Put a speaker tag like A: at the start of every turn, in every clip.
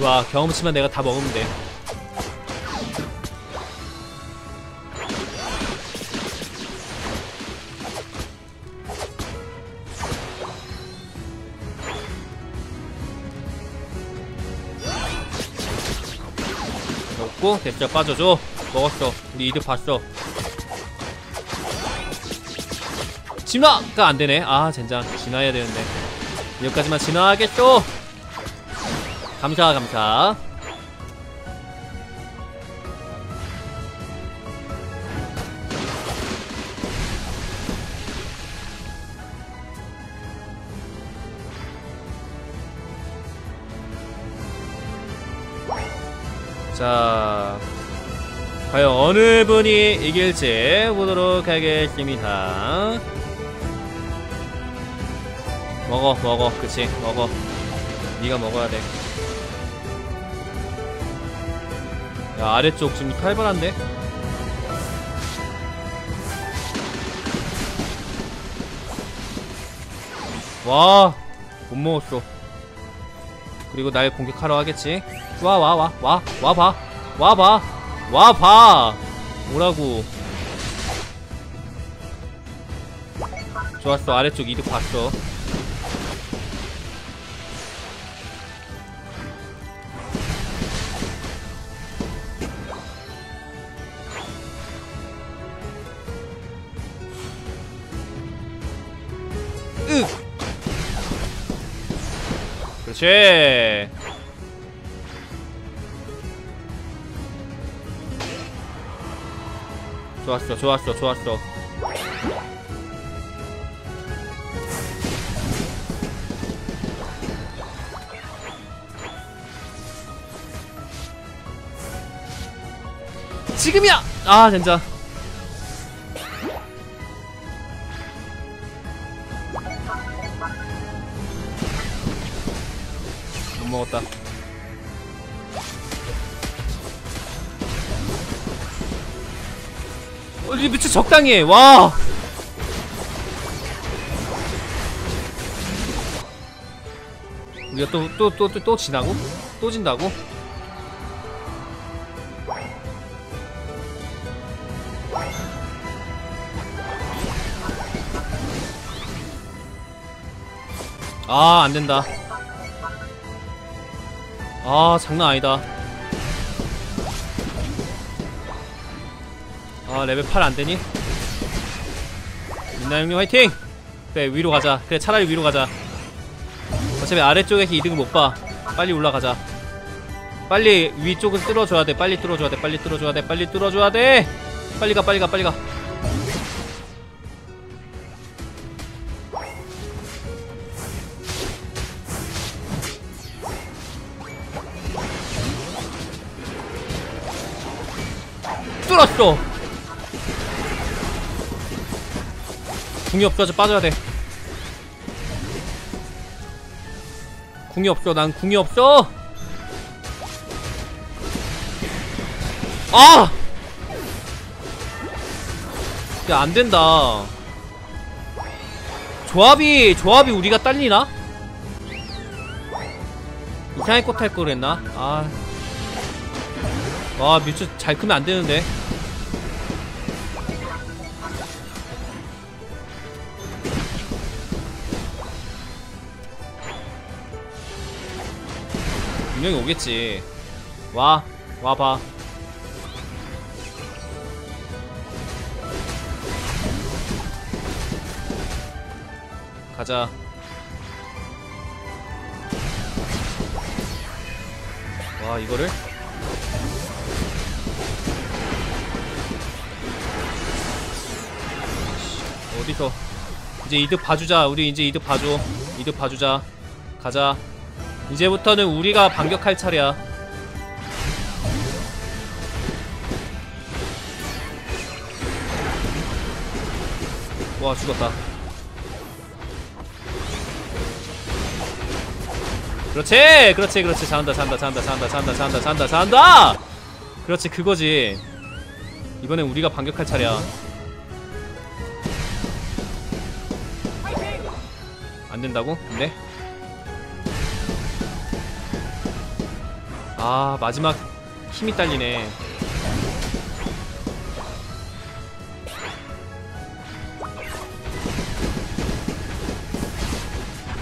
A: 좋아 경험치만 내가 다 먹으면 돼. 먹고 됐어 빠져줘. 먹었어. 우리 이득 봤어. 진화가 안되네. 아 젠장. 진화해야 되는데. 여기까지만 진화하겠죠 감사 감사. 자 과연 어느 분이 이길지 보도록 하겠습니다. 먹어 먹어 그치. 먹어. 네가 먹어야 돼 야, 아래쪽 지금 칼발한데? 와, 못 먹었어. 그리고 날 공격하러 하겠지? 와, 와, 와, 와, 와 봐. 와 봐. 와 봐. 뭐라고. 좋았어. 아래쪽 이득 봤어. 그렇지. 좋았어, 좋았어, 좋았어. 지금이야! 아, 진짜. 먹었다. 어, 이 미쳐 적당히 해. 와. 우리가 또 또 또 또 또 지나고 또 진다고? 아, 안 된다. 아 장난 아니다. 아 레벨 8 안되니? 민나 형님 화이팅! 그래 위로 가자. 그래 차라리 위로 가자. 어차피 아래쪽에서 이득을 못봐. 빨리 올라가자. 빨리 위쪽은 뚫어줘야 돼. 빨리 뚫어줘야 돼. 빨리 뚫어줘야 돼. 빨리 뚫어줘야 돼. 빨리 가 빨리 가 빨리 가 뚫었어 궁이 없어져 빠져야 돼 궁이 없어 난 궁이 없어 아! 야 안된다 조합이 조합이 우리가 딸리나? 이상의 꽃할 걸 그랬나? 아. 와 뮤츠 잘 크면 안 되는데. 분명히 오겠지. 와, 와봐. 가자. 와, 이거를? 어디서 이제 이득 봐주자 우리 이제 이득 봐줘 이득 봐주자 가자 이제부터는 우리가 반격할 차례야. 와 죽었다. 그렇지! 그렇지 그렇지. 잘한다 잘한다 잘한다 잘한다 잘한다 잘한다 잘한다 잘한다! 그렇지 그거지. 이번엔 우리가 반격할 차례야. 안 된다고? 근 아 마지막 힘이 딸리네.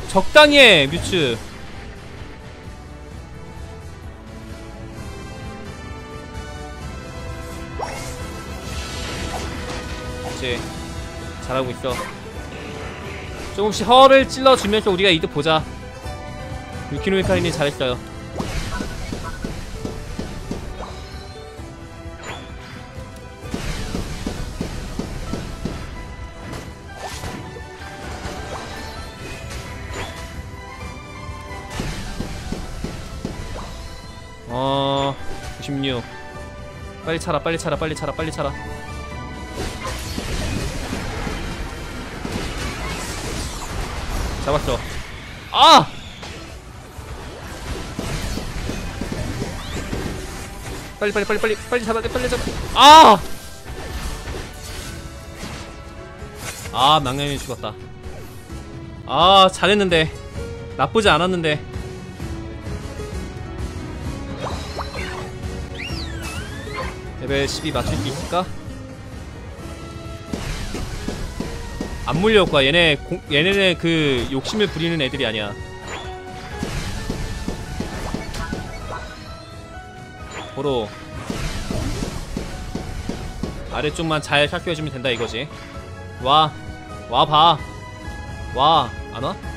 A: 적당히 해 뮤츠. 그렇지 잘하고 있어. 조금씩 허를 찔러주면서 우리가 이득 보자. 유키노 히카리님 잘했어요 어... 96 빨리 차라 빨리 차라 빨리 차라 빨리 차라. 잡았어. 아! 빨리 빨리 빨리 빨리 빨리 잡아 빨리 잡아. 아! 아 망나니 죽었다. 아 잘했는데. 나쁘지 않았는데 레벨 12 맞출 수 있을까? 안 거야. 얘네 공, 얘네는 그 욕심을 부리는 애들이 아니야. 보로 아래쪽만 잘 샷교해주면 된다 이거지. 와, 와 봐, 와, 안 와?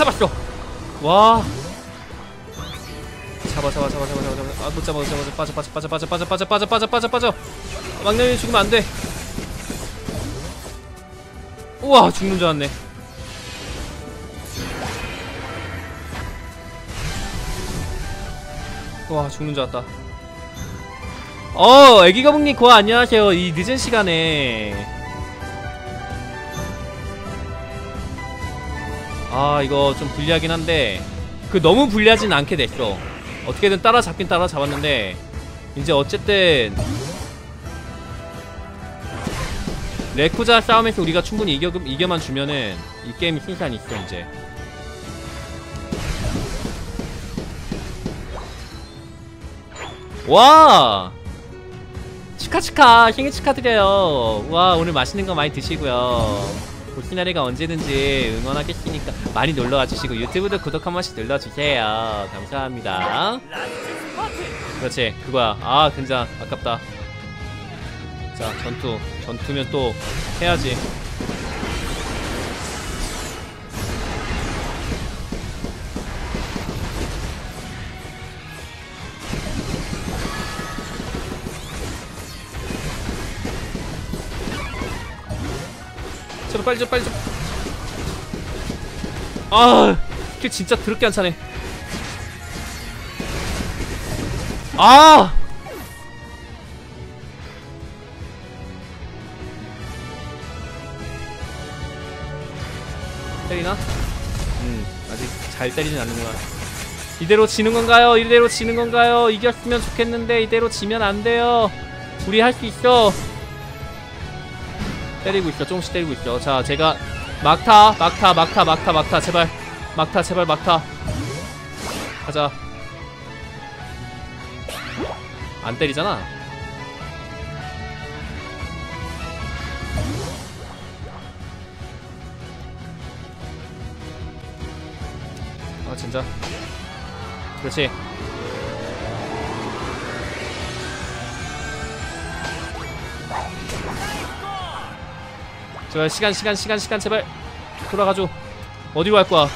A: 잡았어. 와. 잡아 잡아 잡아 잡아 잡아 잡아. 아못 잡아 못 잡아 빠져 빠져 빠져 빠져 빠져 빠져 빠져 빠져 빠져 빠져. 막내이 죽으면 안돼. 우와 죽는 줄 알았네. 와 죽는 줄 알았다. 어 애기가복님 고아 안녕하세요. 이 늦은 시간에 아 이거 좀 불리하긴 한데 그 너무 불리하진 않게 됐어. 어떻게든 따라잡긴 따라잡았는데 이제 어쨌든 레쿠자 싸움에서 우리가 충분히 이겨, 이겨만 주면은 이 게임이 승산이 있어 이제. 와! 치카치카 생일 축하드려요. 와 오늘 맛있는 거 많이 드시고요 보시나리가 언제든지 응원하겠으니까 많이 놀러와 주시고 유튜브도 구독 한 번씩 눌러주세요. 감사합니다. 그렇지. 그거야. 아 근장. 아깝다. 자 전투. 전투면 또 해야지 제발 빨리 좀 빨리 좀. 아, 스킬 진짜 더럽게 안 차네. 아! 때리나? 음, 아직 잘 때리진 않는구나. 이대로 지는 건가요? 이대로 지는 건가요? 이겼으면 좋겠는데 이대로 지면 안 돼요. 우리 할 수 있어. 때리고 있어. 조금씩 때리고 있어. 자 제가 막타 막타 막타 막타 막타. 제발. 막타 제발 막타. 가자. 안 때리잖아. 아 진짜. 그렇지 제발 시간 시간 시간 시간 제발. 돌아가줘 어디로 갈 거야?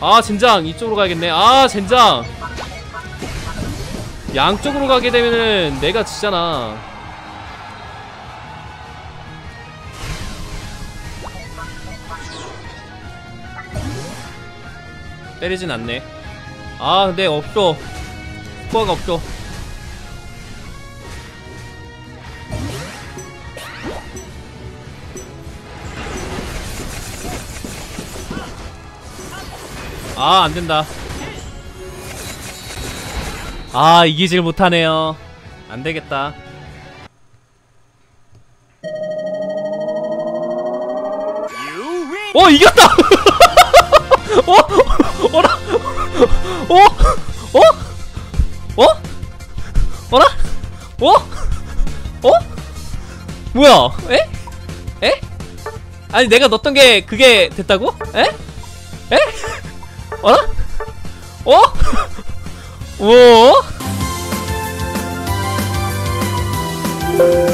A: 아 젠장. 이쪽으로 가야겠네. 아 젠장. 양쪽으로 가게 되면은 내가 지잖아. 때리진 않네. 아 근데 없어. 스코어가 없어 아 안된다 아 이기질 못하네요 안되겠다 어 이겼다! 어? 어라? 어? 어? 어? 어라? 어? 어? 뭐야? 에? 에? 아니 내가 넣었던 게 그게 됐다고? 에? 에? 어라? 어? 어?